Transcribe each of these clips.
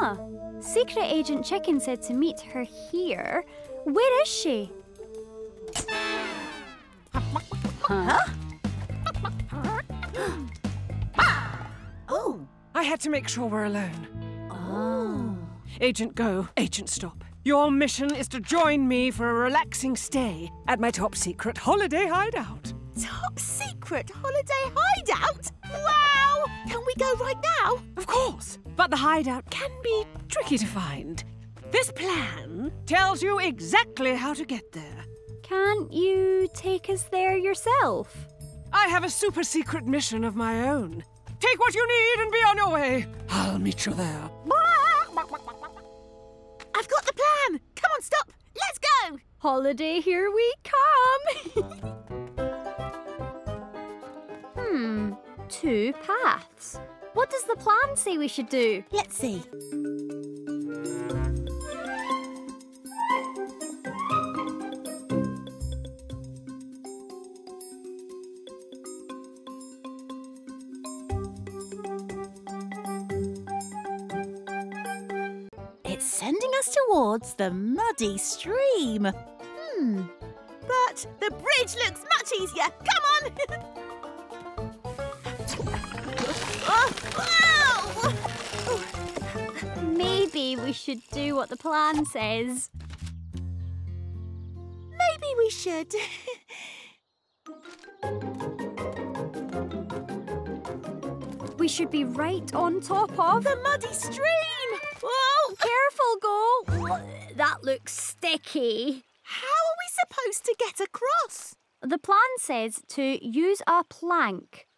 Huh. Secret Agent Chicken said to meet her here. Where is she? Huh? Oh. I had to make sure we're alone. Oh. Agent Go, Agent Stop. Your mission is to join me for a relaxing stay at my top secret holiday hideout. Top secret holiday hideout? Wow! Can we go right now? Of course, but the hideout can be tricky to find. This plan tells you exactly how to get there. Can't you take us there yourself? I have a super secret mission of my own. Take what you need and be on your way. I'll meet you there. I've got the plan. Come on, stop. Let's go. Holiday, here we come. two paths. What does the plan say we should do? Let's see. It's sending us towards the muddy stream. Hmm. But the bridge looks much easier. Come on! we should do what the plan says. Maybe we should. We should be right on top of the muddy stream! Whoa! Careful, Go! That looks sticky. How are we supposed to get across? The plan says to use a plank.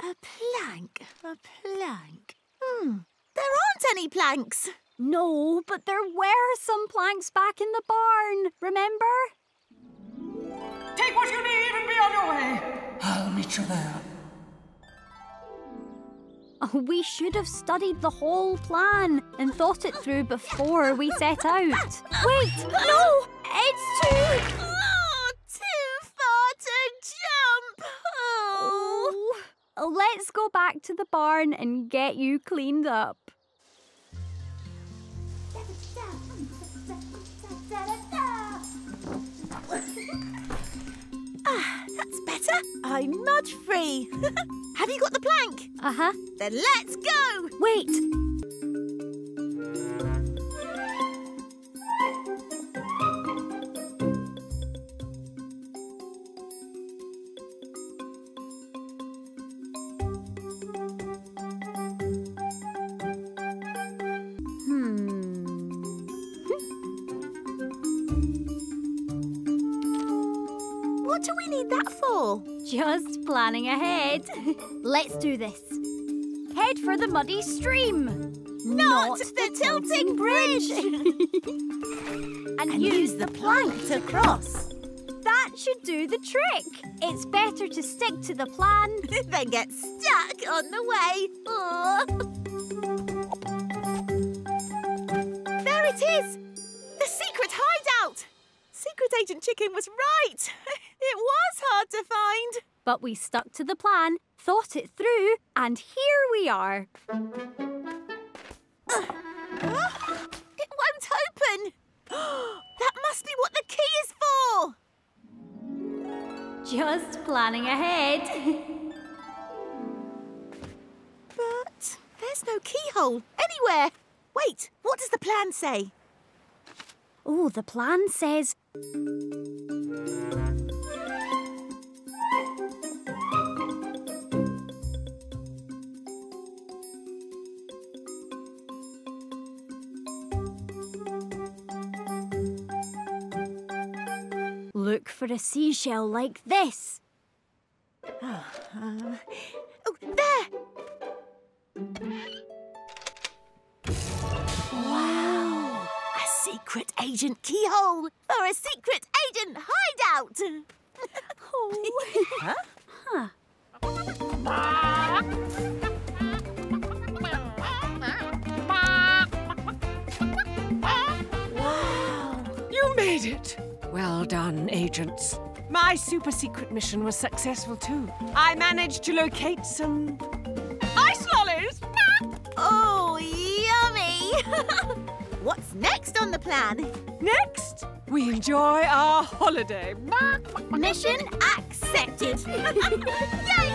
A plank? A plank? Hmm. There aren't any planks. No, but there were some planks back in the barn, remember? Take what you need and be on your way. I'll meet you there. Oh, we should have studied the whole plan and thought it through before we set out. Wait, no! It's too... Oh, too far to jump! Oh. Oh, let's go back to the barn and get you cleaned up. I'm mud free. Have you got the plank? Uh-huh. Then let's go! Wait! We need that for? Just planning ahead. Let's do this. Head for the muddy stream. Not, the, tilting bridge! and, and use the plank to cross. That should do the trick. It's better to stick to the plan than get stuck on the way. Oh. There it is! Agent Chicken was right. It was hard to find. But we stuck to the plan, thought it through, and here we are. Uh, it won't open. that must be what the key is for. Just planning ahead. but there's no keyhole anywhere. Wait, what does the plan say? Oh, the plan says... Look for a seashell like this. Uh, secret agent keyhole for a secret agent hideout! oh. huh? Huh. Wow! You made it! Well done, agents. My super secret mission was successful too. I managed to locate some plan? Next, we enjoy our holiday. Mission accepted. Yay!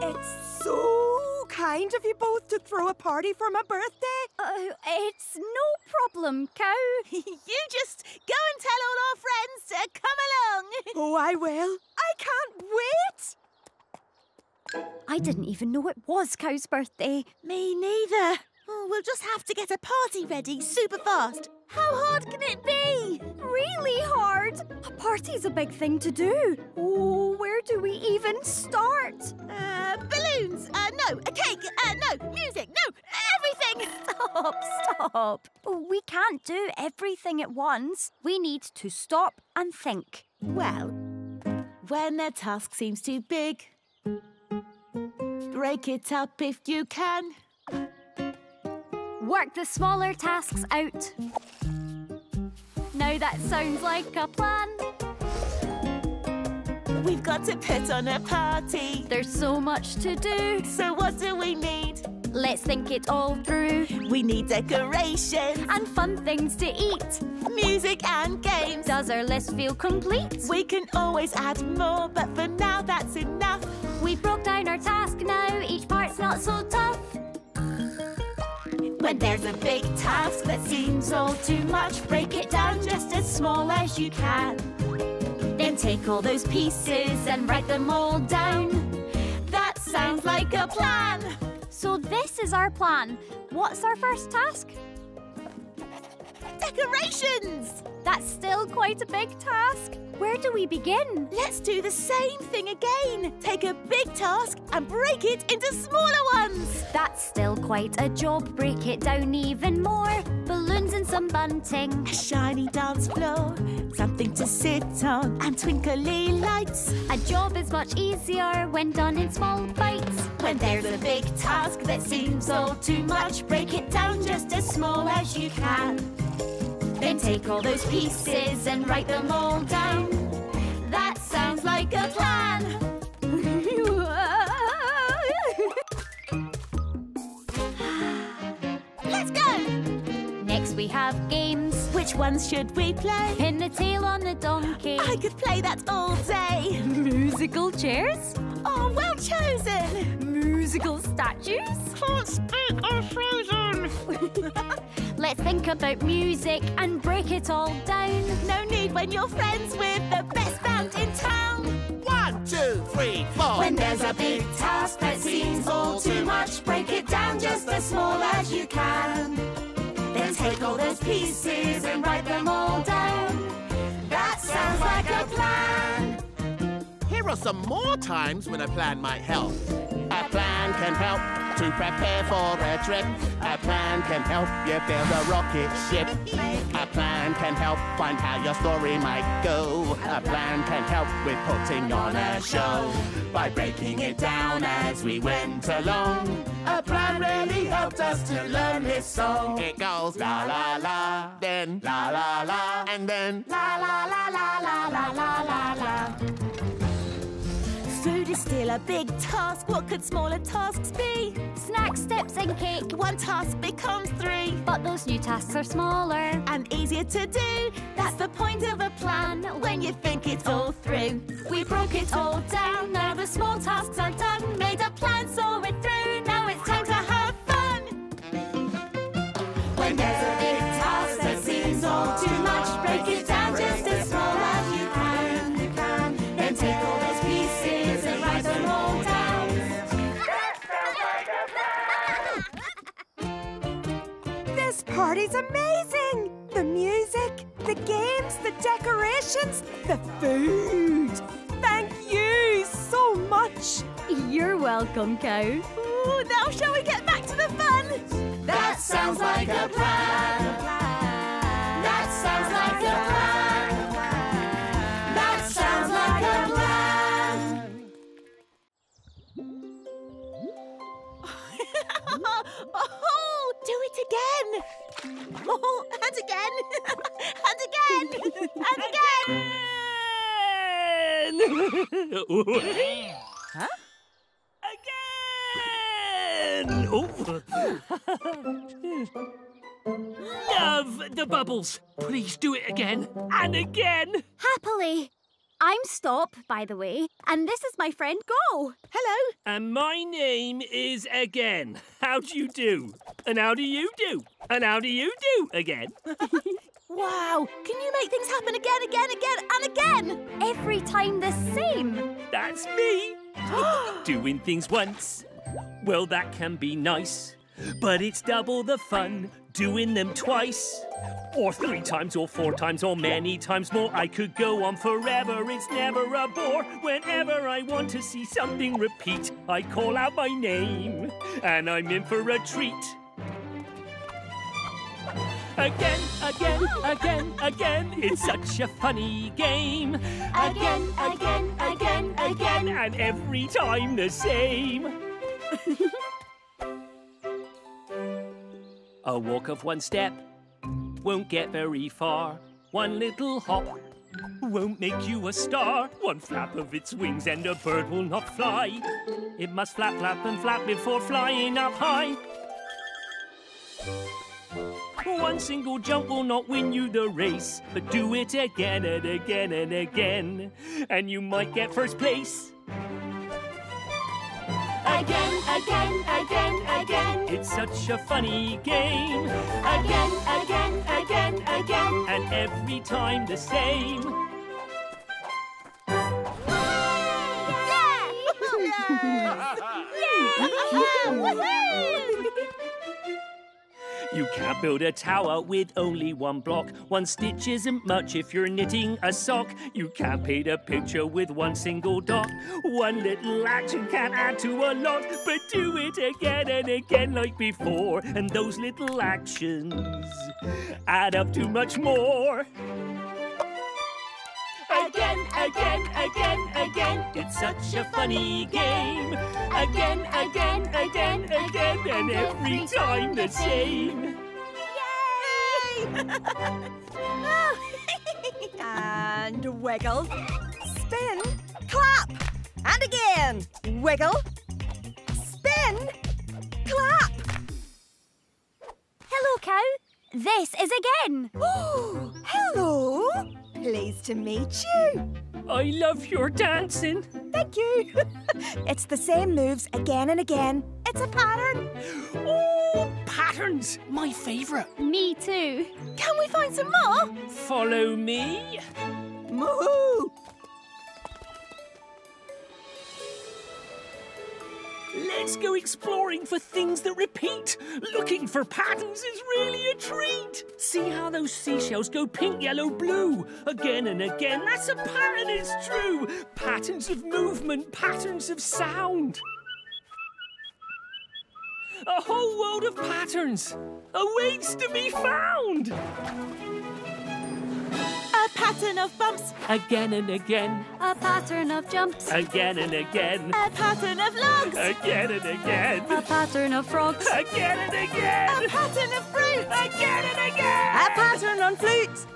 It's so kind of you both to throw a party for my birthday. Oh, it's no problem, Cow. you just go and tell all our friends to come along. Oh, I will. I can't wait. I didn't even know it was Cow's birthday. Me neither. Oh, we'll just have to get a party ready super fast. How hard can it be? Really hard. A party's a big thing to do. Oh, where do we even start? Uh, balloons. Uh, no. A cake. Uh, no. Music. No. Everything. Stop, stop. We can't do everything at once. We need to stop and think. Well, when a task seems too big, break it up if you can. Work the smaller tasks out. Now that sounds like a plan. We've got to put on a party. There's so much to do. So what do we need? Let's think it all through. We need decorations, And fun things to eat. music and games. Does our list feel complete? We can always add more, but for now that's enough. We broke down our task now. Each part's not so tough. When there's a big task that seems all too much, break it down just as small as you can. Then take all those pieces and write them all down. That sounds like a plan. So this is our plan. What's our first task? Decorations! That's still quite a big task. Where do we begin? Let's do the same thing again. Take a big task and break it into smaller ones. That's still quite a job. Break it down even more. Balloons and some bunting. A shiny dance floor, something to sit on, and twinkly lights. A job is much easier when done in small bites. When there's a big task that seems all too much, break it down just as small as you can. Then take all those pieces and write them all down. That sounds like a plan. Let's go! Next we have games. Which ones should we play? Pin the tail on the donkey. I could play that all day. Musical chairs. Oh, well chosen. Musical statues. Can't speak, I'm frozen. Let's think about music and break it all down. No need when you're friends with the best band in town. One, two, three, four. When there's a big task that seems all too much, break it down just as small as you can. Then take all those pieces and write them all down. That sounds like a plan. Here are some more times when a plan might help. A plan can help to prepare for a trip. A plan can help you build a rocket ship. A plan can help find how your story might go. A plan can help with putting on a show by breaking it down as we went along. A plan really helped us to learn this song. It goes la la la, then la la la, and then la la la la la la la la la. Food is still a big task. What could smaller tasks be? Snack steps and cake. One task becomes three. But those new tasks are smaller. and easier to do. That's the point of a plan when you think it's all through. We broke it all down. Now the small tasks are done. Made a plan, saw it through. Now it's time to have fun. When there's a This party's amazing. The music, the games, the decorations, the food. Thank you so much. You're welcome, Cow. Ooh, now shall we get back to the fun? That sounds like a plan. Huh? Again! Oh. Love the bubbles. Please do it again and again. Happily. I'm Stop, by the way, and this is my friend Go. Hello. And my name is Again. How do you do? And how do you do? And how do you do again? wow, can you make things happen again, again, again, and again? Every time the same. That's me. Doing things once. Well, that can be nice. But it's double the fun doing them twice. Or three times, or four times, or many times more. I could go on forever, it's never a bore. Whenever I want to see something repeat, I call out my name, and I'm in for a treat. Again, again, again, again, it's such a funny game. Again, again, again, again, and every time the same. a walk of one step won't get very far. One little hop won't make you a star. One flap of its wings and a bird will not fly. It must flap, flap, and flap before flying up high. One single jump will not win you the race, but do it again and again and again, and you might get first place. Again, again, again, again. It's such a funny game. Again, again, again, again. And every time the same. You can't build a tower with only one block. One stitch isn't much if you're knitting a sock. You can't paint a picture with one single dot. One little action can add to a lot, but do it again and again like before. And those little actions add up to much more. Again, again, again, again. It's such a funny game. Again, again, again, again, and every time the same. Yay! and wiggle, spin, clap, and again. Wiggle, spin, clap. Hello, cow. This is again. Oh, hello. Pleased to meet you. I love your dancing. Thank you. it's the same moves again and again. It's a pattern. Oh, patterns! My favourite. Me too. Can we find some more? Follow me. Moo! Let's go exploring for things that repeat. Looking for patterns is really a treat. See how those seashells go pink, yellow, blue. Again and again, that's a pattern, it's true. Patterns of movement, patterns of sound. A whole world of patterns awaits to be found. A pattern of bumps. Again and again. A pattern of jumps. Again and again. A pattern of logs. Again and again. A pattern of frogs. Again and again. A pattern of fruit. Again and again. A pattern on flutes.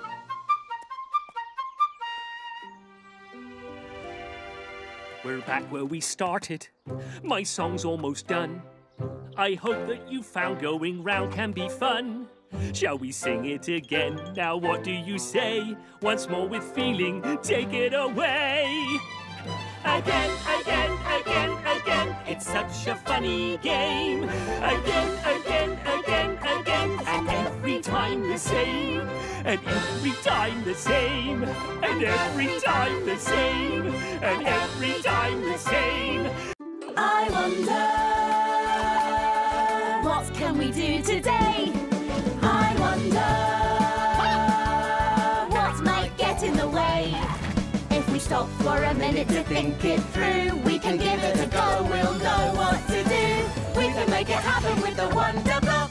We're back where we started. My song's almost done. I hope that you found going round can be fun. Shall we sing it again? Now, what do you say? Once more with feeling, take it away. Again, again, again, again, it's such a funny game. Again, again, again, again, and every time the same. And every time the same. And every time the same. And every time the same. I wonder what can we do today? Stop for a minute to think it through, we can give it a go. We'll know what to do. We can make it happen with the Wonder.